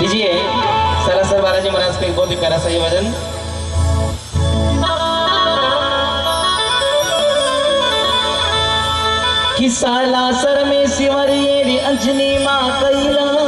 लीजिए सरासर बालाजी महाराज का एक बहुत ही प्यारा सा ये भजन। कि सालासर में रे अंजनी माँ कैलाल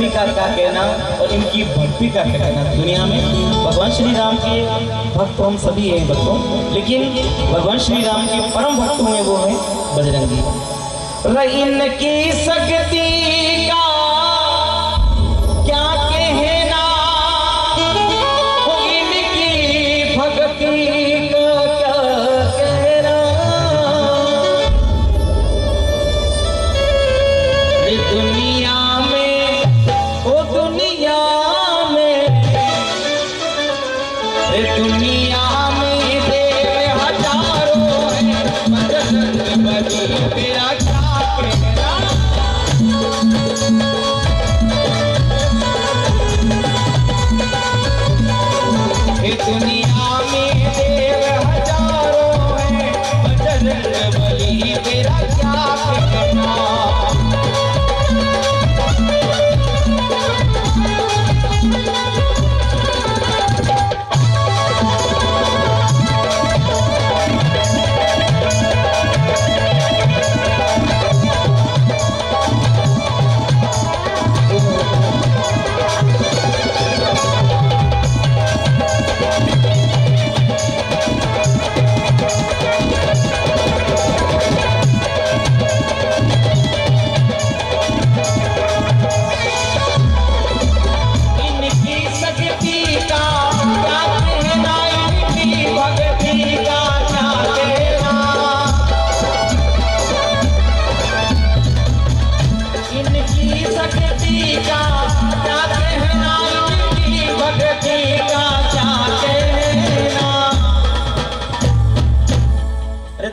शक्ति का क्या कहना और इनकी भक्ति का कहना दुनिया में? भगवान श्री राम के भक्त हम सभी हैं भक्तों, लेकिन भगवान श्री राम के परम भक्त हुए वो हैं बजरंगी। इनकी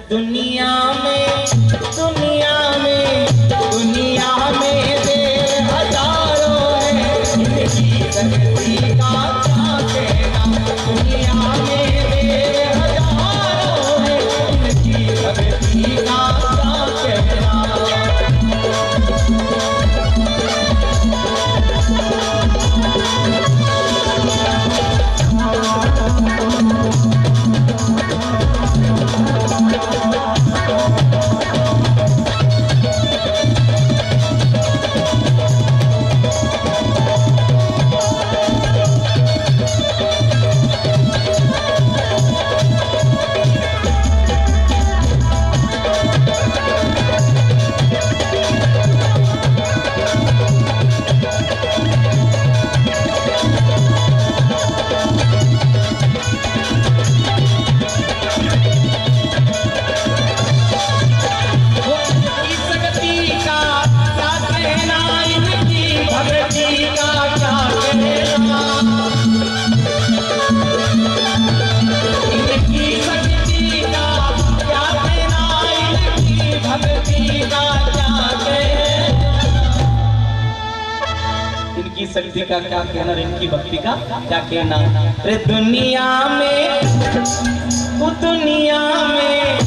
दुनिया में शक्ति का क्या कहना इनकी भक्ति का क्या कहना दुनिया में दुनिया में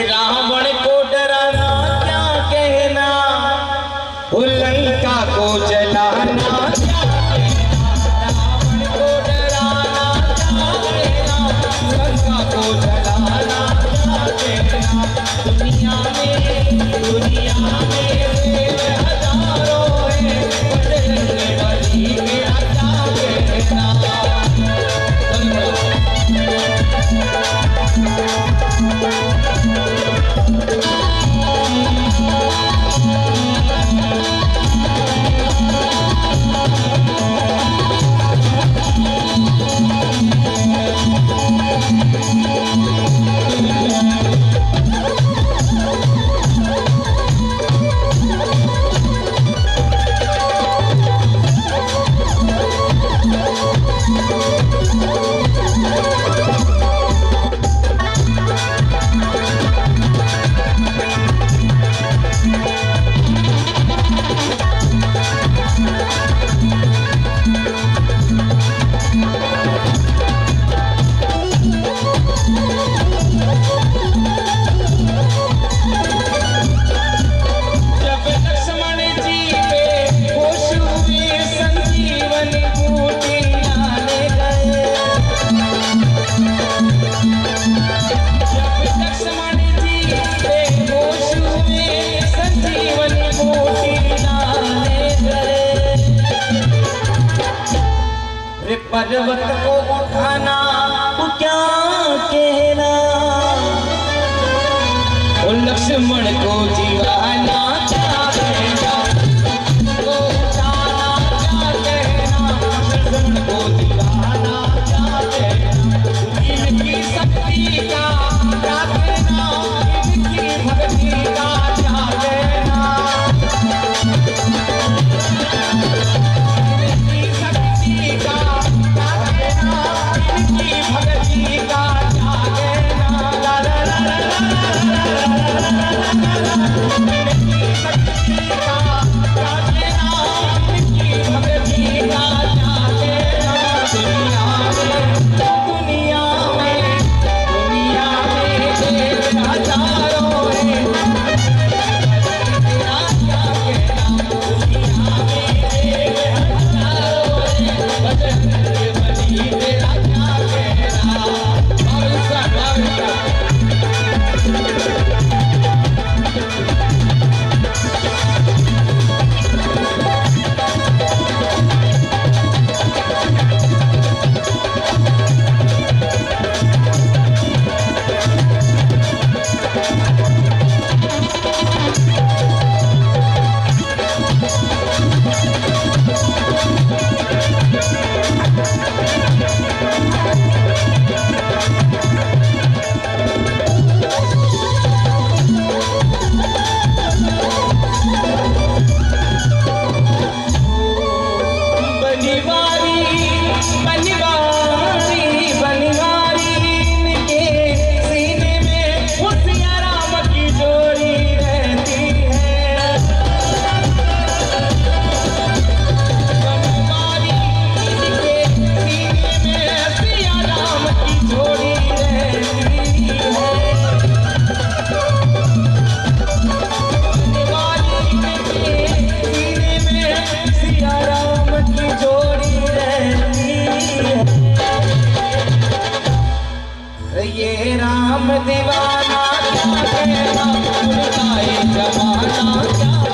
राह बड़े पर्वत को उठाना। क्या कहना? लक्ष्मण को जीवाना।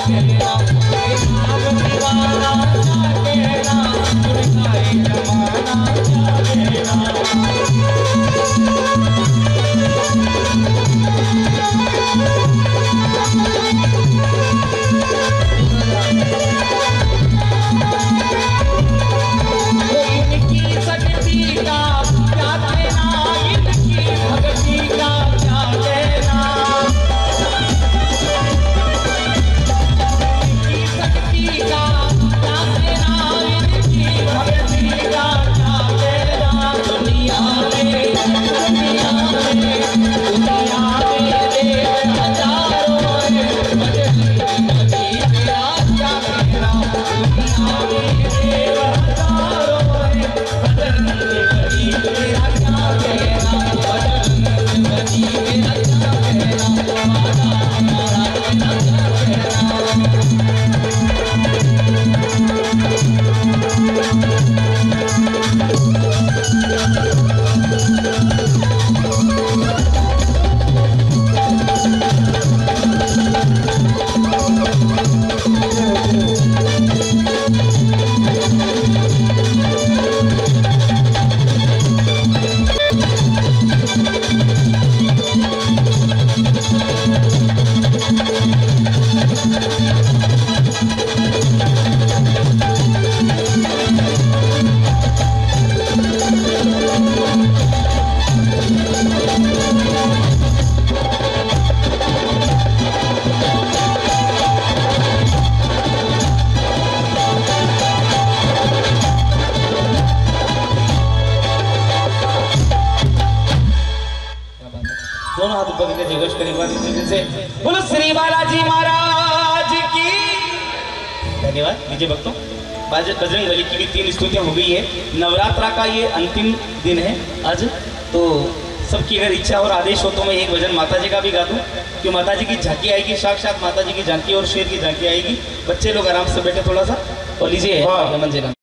I'm ऊपर करके जयघोष करें इस से। बोलो श्री बालाजी महाराज की। धन्यवाद लीजिए भक्तों। बाज- बजरंग बली की भी तीन स्तुतियाँ हो गई है। नवरात्रा का ये अंतिम दिन है आज। तो सबकी अगर इच्छा और आदेश हो तो मैं एक भजन माता जी का भी गा दूँ। कि माता जी की झांकी आएगी साक्षात माता जी की झांकी और शेर की झांकी आएगी। बच्चे लोग आराम से बैठे थोड़ा सा। और लीजिए। रमन जी